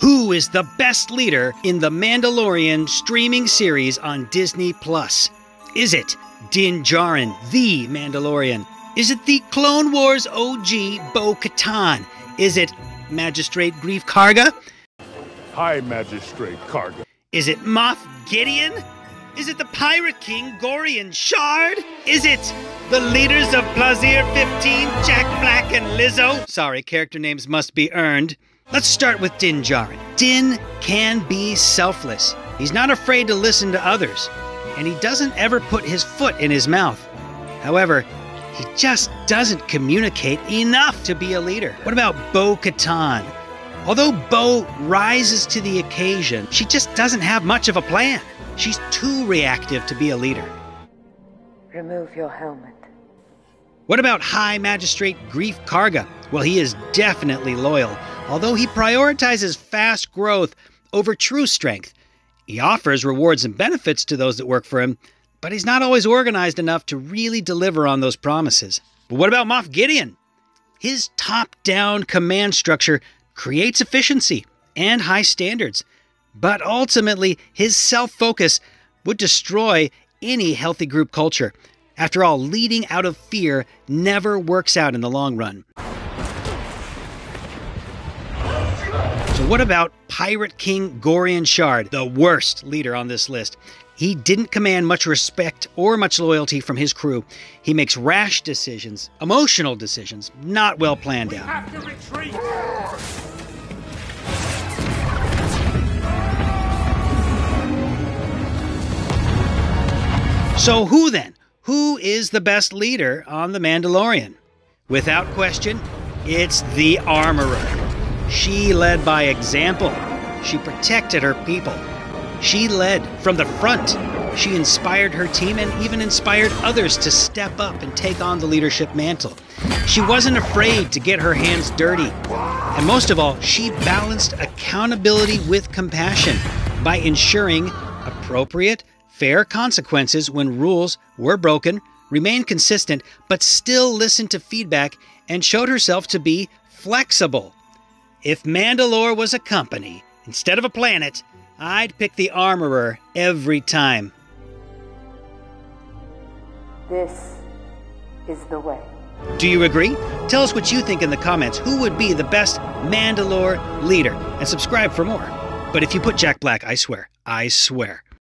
Who is the best leader in the Mandalorian streaming series on Disney Plus? Is it Din Djarin, the Mandalorian? Is it the Clone Wars OG Bo Katan? Is it Magistrate Greef Karga? Hi, Magistrate Karga. Is it Moff Gideon? Is it the Pirate King Gorian Shard? Is it the leaders of Plazir 15, Jack Black and Lizzo? Sorry, character names must be earned. Let's start with Din Djarin. Din can be selfless. He's not afraid to listen to others, and he doesn't ever put his foot in his mouth. However, he just doesn't communicate enough to be a leader. What about Bo Katan? Although Bo rises to the occasion, she just doesn't have much of a plan. She's too reactive to be a leader. Remove your helmet. What about High Magistrate Greef Karga? Well, he is definitely loyal, although he prioritizes fast growth over true strength. He offers rewards and benefits to those that work for him, but he's not always organized enough to really deliver on those promises. But what about Moff Gideon? His top down command structure creates efficiency and high standards, but ultimately, his self focus would destroy any healthy group culture. After all, leading out of fear never works out in the long run. So, what about Pirate King Gorian Shard, the worst leader on this list? He didn't command much respect or much loyalty from his crew. He makes rash decisions, emotional decisions, not well planned out. To retreat! So, who then? Who is the best leader on The Mandalorian? Without question, it's the Armorer. She led by example. She protected her people. She led from the front. She inspired her team and even inspired others to step up and take on the leadership mantle. She wasn't afraid to get her hands dirty. And most of all, she balanced accountability with compassion by ensuring appropriate, fair consequences when rules were broken, remained consistent, but still listened to feedback and showed herself to be flexible. If Mandalore was a company instead of a planet, I'd pick the Armorer every time. This is the way. Do you agree? Tell us what you think in the comments. Who would be the best Mandalore leader? And subscribe for more. But if you put Jack Black, I swear, I swear,